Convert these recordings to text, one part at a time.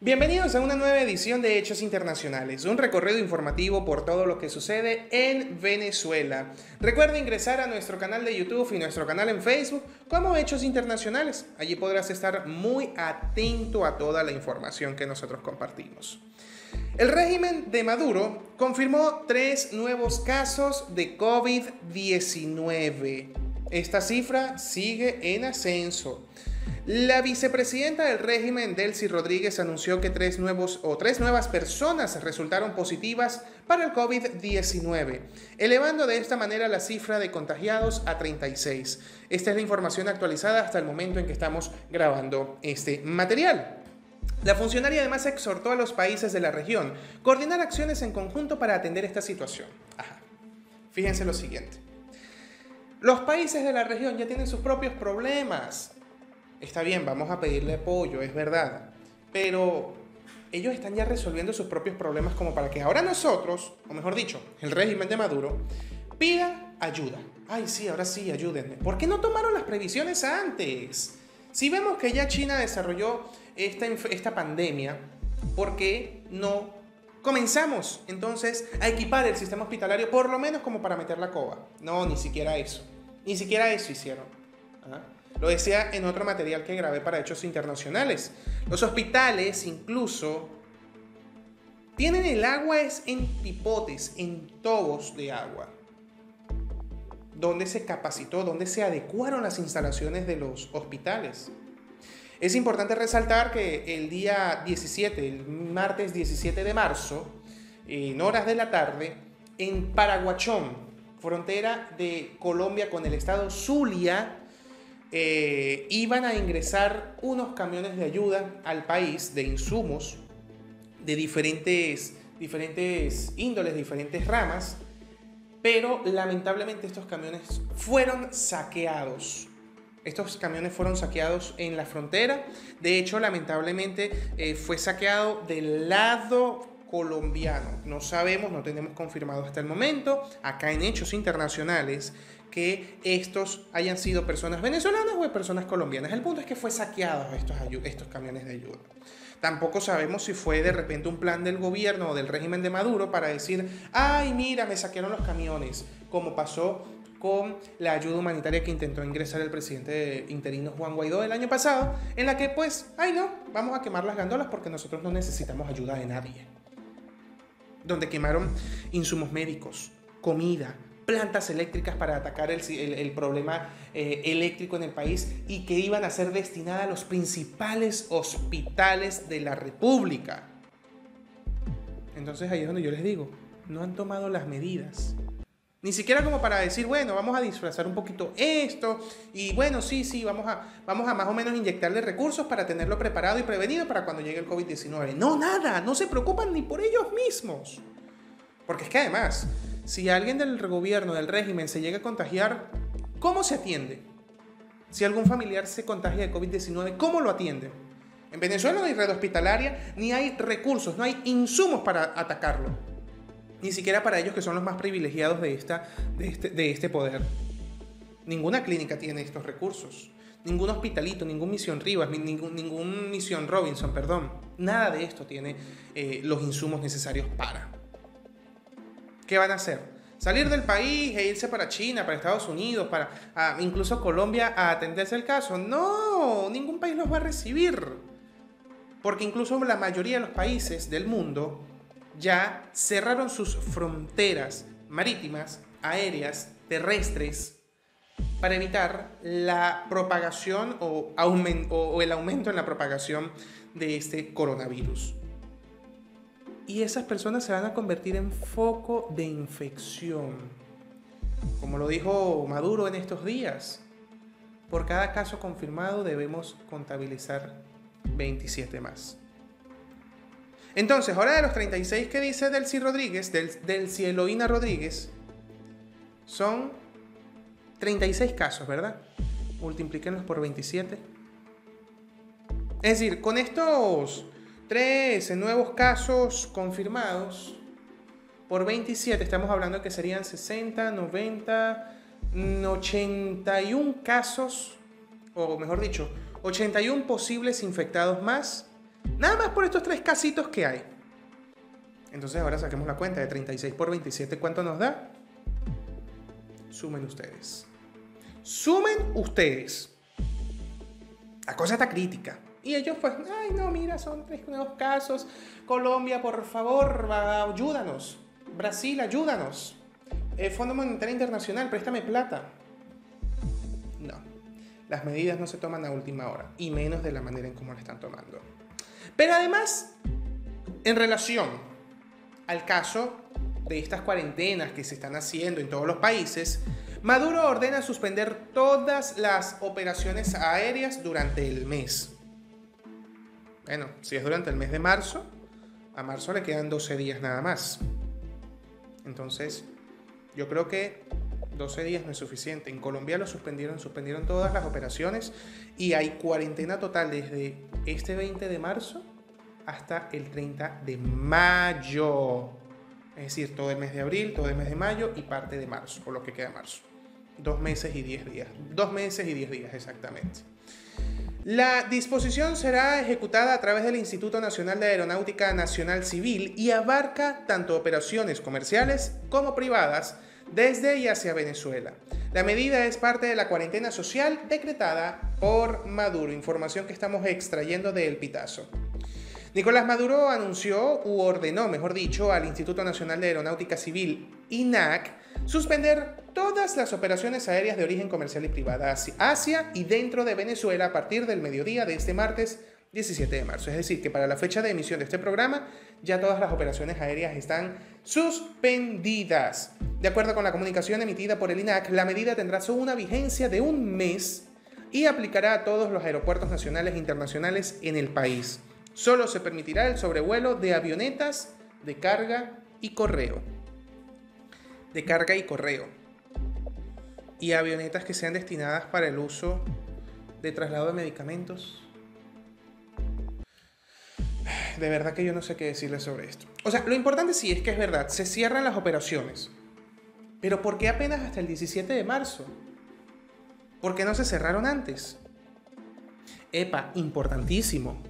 Bienvenidos a una nueva edición de Hechos Internacionales, un recorrido informativo por todo lo que sucede en Venezuela. Recuerda ingresar a nuestro canal de YouTube y nuestro canal en Facebook como Hechos Internacionales. Allí podrás estar muy atento a toda la información que nosotros compartimos. El régimen de Maduro confirmó tres nuevos casos de COVID-19. Esta cifra sigue en ascenso. La vicepresidenta del régimen, Delcy Rodríguez, anunció que tres, nuevos, o tres nuevas personas resultaron positivas para el COVID-19, elevando de esta manera la cifra de contagiados a 36. Esta es la información actualizada hasta el momento en que estamos grabando este material. La funcionaria además exhortó a los países de la región coordinar acciones en conjunto para atender esta situación. Fíjense lo siguiente. Los países de la región ya tienen sus propios problemas está bien, vamos a pedirle apoyo, es verdad, pero ellos están ya resolviendo sus propios problemas como para que ahora nosotros, o mejor dicho, el régimen de Maduro, pida ayuda. Ay, sí, ahora sí, ayúdenme. ¿Por qué no tomaron las previsiones antes? Si vemos que ya China desarrolló esta, esta pandemia, ¿por qué no comenzamos entonces a equipar el sistema hospitalario por lo menos como para meter la coba? No, ni siquiera eso. Ni siquiera eso hicieron. ¿Ah? Lo decía en otro material que grabé para Hechos Internacionales. Los hospitales incluso tienen el agua en pipotes, en tobos de agua. Donde se capacitó, donde se adecuaron las instalaciones de los hospitales. Es importante resaltar que el día 17, el martes 17 de marzo, en horas de la tarde, en Paraguachón, frontera de Colombia con el estado Zulia, eh, iban a ingresar unos camiones de ayuda al país de insumos de diferentes, diferentes índoles, diferentes ramas, pero lamentablemente estos camiones fueron saqueados. Estos camiones fueron saqueados en la frontera. De hecho, lamentablemente eh, fue saqueado del lado colombiano. No sabemos, no tenemos confirmado hasta el momento, acá en hechos internacionales, que estos hayan sido personas venezolanas o personas colombianas. El punto es que fue saqueados estos, estos camiones de ayuda. Tampoco sabemos si fue de repente un plan del gobierno o del régimen de Maduro para decir, ay, mira, me saquearon los camiones, como pasó con la ayuda humanitaria que intentó ingresar el presidente interino Juan Guaidó el año pasado, en la que pues, ay no, vamos a quemar las gandolas porque nosotros no necesitamos ayuda de nadie. Donde quemaron insumos médicos, comida, plantas eléctricas para atacar el, problema eh, eléctrico en el país y que iban a ser destinadas a los principales hospitales de la República. Entonces ahí es donde yo les digo, no han tomado las medidas. Ni siquiera como para decir, bueno, vamos a disfrazar un poquito esto y bueno, sí, sí, vamos a, vamos a más o menos inyectarle recursos para tenerlo preparado y prevenido para cuando llegue el COVID-19. No, nada, no se preocupan ni por ellos mismos. Porque es que además, si alguien del gobierno, del régimen, se llega a contagiar, ¿cómo se atiende? Si algún familiar se contagia de COVID-19, ¿cómo lo atiende? En Venezuela no hay red hospitalaria, ni hay recursos, no hay insumos para atacarlo. Ni siquiera para ellos que son los más privilegiados de, esta, de, este, de este poder. Ninguna clínica tiene estos recursos. Ningún hospitalito, ningún Misión Rivas, ningún, ningún Misión Robinson, perdón. Nada de esto tiene eh, los insumos necesarios para. ¿Qué van a hacer? Salir del país e irse para China, para Estados Unidos, para incluso Colombia a atenderse el caso. No, ningún país los va a recibir. Porque incluso la mayoría de los países del mundo ya cerraron sus fronteras marítimas, aéreas, terrestres, para evitar la propagación o, el aumento en la propagación de este coronavirus y esas personas se van a convertir en foco de infección. Como lo dijo Maduro en estos días, por cada caso confirmado debemos contabilizar 27 más. Entonces, ahora de los 36 que dice Delcy Rodríguez, del, del Cieloína Rodríguez, son 36 casos, ¿verdad? Multiplíquenlos por 27. Es decir, con estos 13 nuevos casos confirmados por 27. Estamos hablando que serían 60, 90, 81 casos, o mejor dicho, 81 posibles infectados más Nada más por estos tres casitos que hay. Entonces ahora saquemos la cuenta de 36 por 27, ¿cuánto nos da? Sumen ustedes. Sumen ustedes. La cosa está crítica. Y ellos pues, ay no, mira, son tres nuevos casos. Colombia, por favor, ayúdanos. Brasil, ayúdanos. El Fondo Monetario Internacional, préstame plata. No, las medidas no se toman a última hora, y menos de la manera en cómo la están tomando. Pero además, en relación al caso de estas cuarentenas que se están haciendo en todos los países, Maduro ordena suspender todas las operaciones aéreas durante el mes. Bueno, si es durante el mes de marzo, a marzo le quedan 12 días nada más. Entonces, yo creo que 12 días no es suficiente. En Colombia lo suspendieron, suspendieron todas las operaciones y hay cuarentena total desde este 20 de marzo hasta el 30 de mayo. Es decir, todo el mes de abril, todo el mes de mayo y parte de marzo, por lo que queda marzo. Dos meses y diez días. Dos meses y diez días, exactamente. La disposición será ejecutada a través del Instituto Nacional de Aeronáutica Nacional Civil y abarca tanto operaciones comerciales como privadas desde y hacia Venezuela. La medida es parte de la cuarentena social decretada por Maduro, información que estamos extrayendo de El Pitazo. Nicolás Maduro anunció u ordenó, mejor dicho, al Instituto Nacional de Aeronáutica Civil, INAC, suspender todas las operaciones aéreas de origen comercial y privada hacia y dentro de Venezuela a partir del mediodía de este martes 17 de marzo. Es decir, que para la fecha de emisión de este programa ya todas las operaciones aéreas están suspendidas. De acuerdo con la comunicación emitida por el INAC, la medida tendrá solo una vigencia de un mes y aplicará a todos los aeropuertos nacionales e internacionales en el país. Solo se permitirá el sobrevuelo de avionetas de carga y correo. De carga y correo. Y avionetas que sean destinadas para el uso de traslado de medicamentos. De verdad que yo no sé qué decirles sobre esto. O sea, lo importante sí es que es verdad, se cierran las operaciones. Pero ¿por qué apenas hasta el 17 de marzo? ¿Por qué no se cerraron antes? Epa, importantísimo.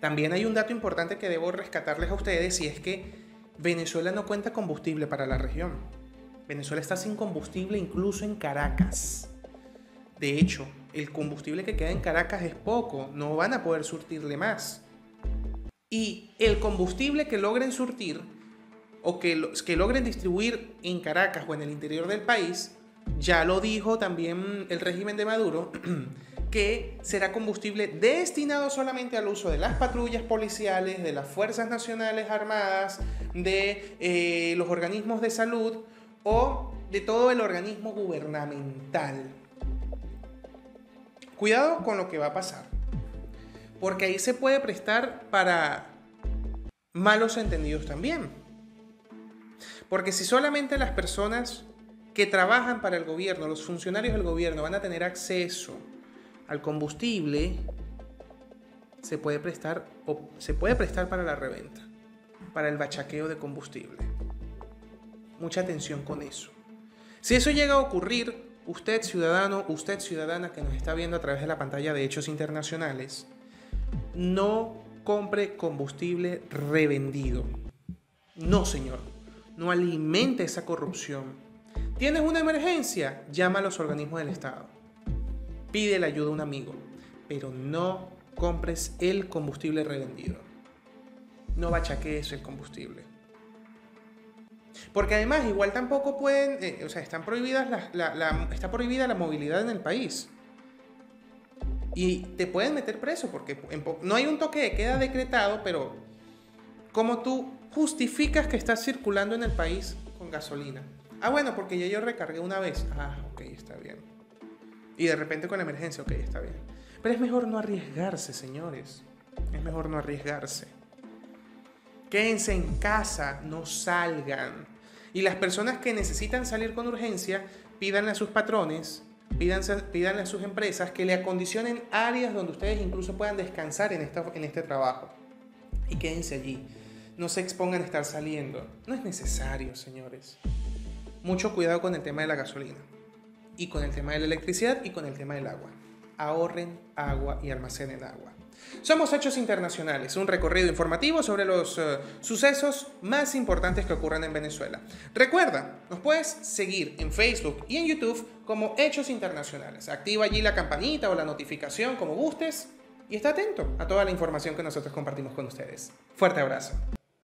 También hay un dato importante que debo rescatarles a ustedes y es que Venezuela no cuenta combustible para la región. Venezuela está sin combustible incluso en Caracas. De hecho, el combustible que queda en Caracas es poco, no van a poder surtirle más. Y el combustible que logren surtir o que, logren distribuir en Caracas o en el interior del país, ya lo dijo también el régimen de Maduro, que será combustible destinado solamente al uso de las patrullas policiales, de las Fuerzas Nacionales Armadas, de eh, los organismos de salud o de todo el organismo gubernamental. Cuidado con lo que va a pasar, porque ahí se puede prestar para malos entendidos también. Porque si solamente las personas que trabajan para el gobierno, los funcionarios del gobierno van a tener acceso al combustible se puede prestar o se puede prestar para la reventa, para el bachaqueo de combustible. Mucha atención con eso. Si eso llega a ocurrir, usted ciudadano, usted ciudadana que nos está viendo a través de la pantalla de Hechos Internacionales, no compre combustible revendido. No, señor. No alimente esa corrupción. ¿Tienes una emergencia? Llama a los organismos del Estado pide la ayuda a un amigo, pero no compres el combustible revendido. No bachaques el combustible. Porque además igual tampoco pueden, eh, o sea, están prohibidas la, está prohibida la movilidad en el país. Y te pueden meter preso porque no hay un toque de queda decretado, pero como tú justificas que estás circulando en el país con gasolina. Ah, bueno, porque ya yo recargué una vez. Ah, ok, está bien. Y de repente con emergencia, ok, está bien. Pero es mejor no arriesgarse, señores. Es mejor no arriesgarse. Quédense en casa, no salgan. Y las personas que necesitan salir con urgencia, pídanle a sus patrones, pídanle a sus empresas que le acondicionen áreas donde ustedes incluso puedan descansar en, esta, en este trabajo. Y quédense allí. No se expongan a estar saliendo. No es necesario, señores. Mucho cuidado con el tema de la gasolina y con el tema de la electricidad y con el tema del agua. Ahorren agua y almacenen agua. Somos Hechos Internacionales, un recorrido informativo sobre los eh, sucesos más importantes que ocurren en Venezuela. Recuerda, nos puedes seguir en Facebook y en YouTube como Hechos Internacionales. Activa allí la campanita o la notificación como gustes y está atento a toda la información que nosotros compartimos con ustedes. Fuerte abrazo.